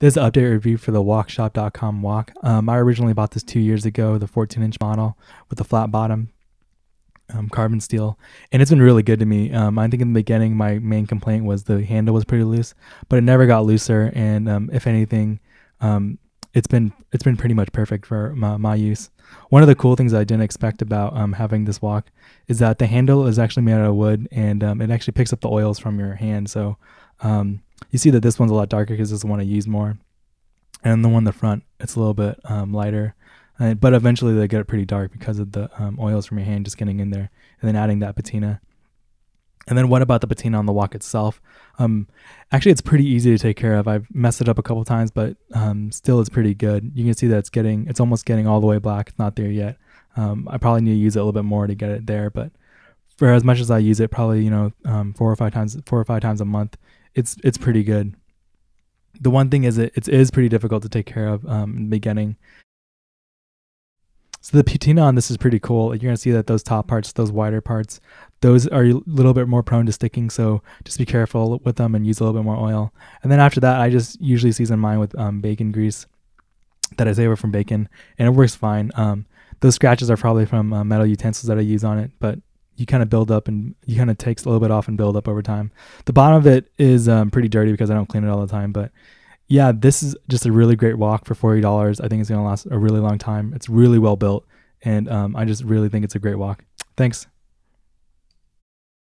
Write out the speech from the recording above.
This update review for the wokshop.com wok. Um, I originally bought this two years ago, the 14 inch model with the flat bottom um, carbon steel, and it's been really good to me. Um, I think in the beginning, my main complaint was the handle was pretty loose, but it never got looser. And um, if anything, um, it's been it's been pretty much perfect for my, my use. One of the cool things I didn't expect about um, having this wok is that the handle is actually made out of wood, and um, it actually picks up the oils from your hand. So you see that this one's a lot darker because this is the one I use more, and the one in the front it's a little bit lighter. Uh, but eventually they get pretty dark because of the um, oils from your hand just getting in there and then adding that patina. And then what about the patina on the wok itself? Um, actually, it's pretty easy to take care of. I've messed it up a couple times, but um, still it's pretty good. You can see that it's getting, it's almost getting all the way black. It's not there yet. Um, I probably need to use it a little bit more to get it there, but for as much as I use it, probably you know um, four or five times, four or five times a month, it's it's pretty good. The one thing is it, it is pretty difficult to take care of um, in the beginning. So the patina on this is pretty cool. You're gonna see that those top parts, those wider parts, those are a little bit more prone to sticking. So just be careful with them and use a little bit more oil. And then after that, I just usually season mine with um, bacon grease that I save from bacon, and it works fine. Um, those scratches are probably from uh, metal utensils that I use on it, but you kind of build up and you kind of takes a little bit off and build up over time. The bottom of it is um, pretty dirty because I don't clean it all the time, but yeah, this is just a really great wok for forty dollars. I think it's gonna last a really long time. It's really well built, and um, I just really think it's a great wok. Thanks.